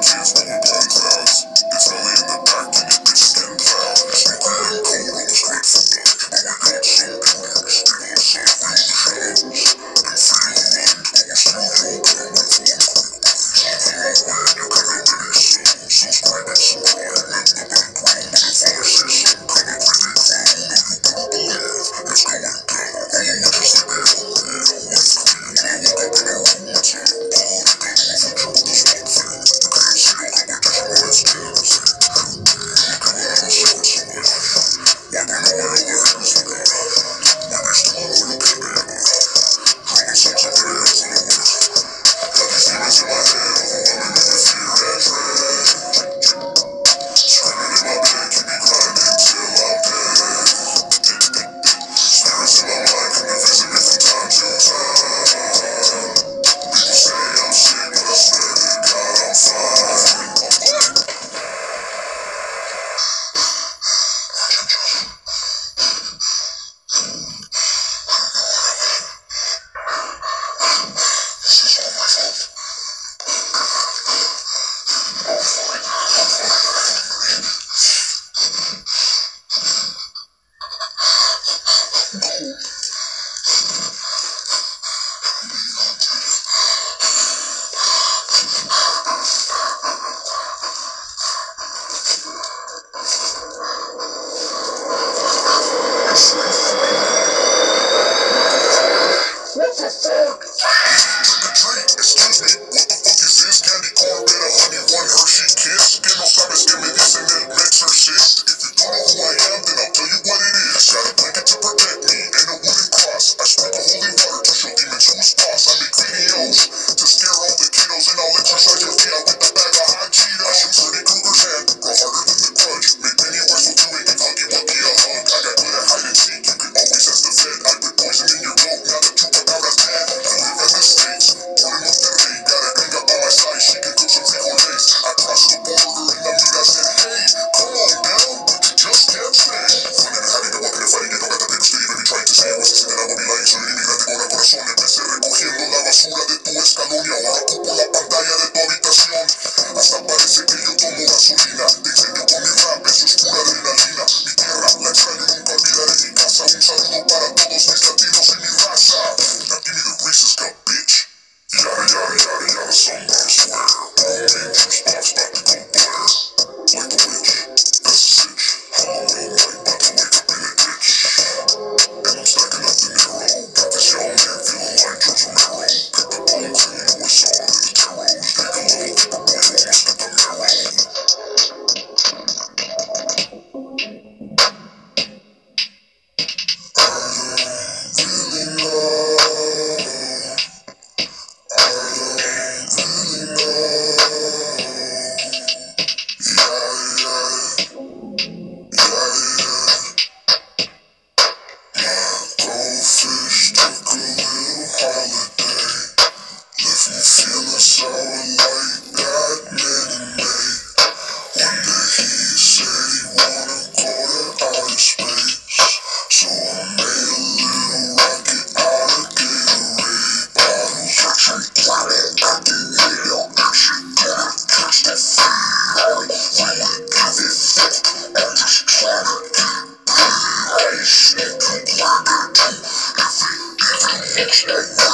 Tuesday I'm be able to every,